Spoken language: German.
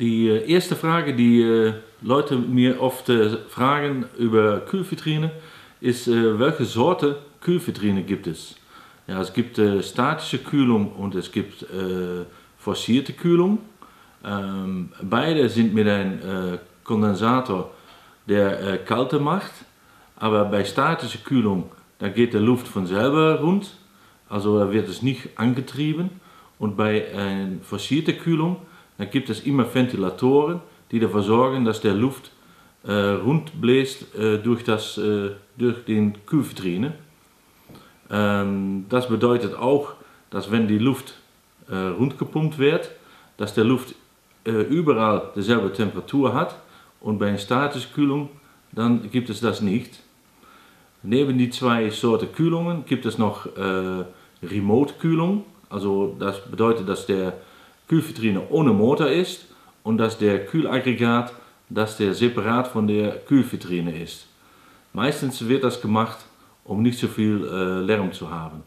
Die äh, erste Frage, die äh, Leute mir oft äh, fragen über Kühlvitrine, ist, welche Sorte Kühlvitrine gibt es? Ja, es gibt statische Kühlung und es gibt forcierte Kühlung. Ähm, beide sind mit einem Kondensator, der kalte macht. Aber bei statischer Kühlung, da geht die Luft von selber rund. Also wird es nicht angetrieben. Und bei einer forcierten Kühlung, da gibt es immer Ventilatoren, die dafür sorgen, dass der Luft äh, rund bläst äh, durch, das, äh, den Kühlvitrine. Ähm, das bedeutet auch, dass wenn die Luft äh, rundgepumpt wird, dass der Luft überall dieselbe Temperatur hat und bei einer statischen Kühlung dann gibt es das nicht. Neben die zwei Sorten Kühlungen gibt es noch äh, Remote-Kühlung. Also bedeutet, dass der Kühlvitrine ohne Motor ist und dass der Kühlaggregat dass der separat von der Kühlvitrine ist. Meistens wird das gemacht, um nicht so viel äh, Lärm zu haben.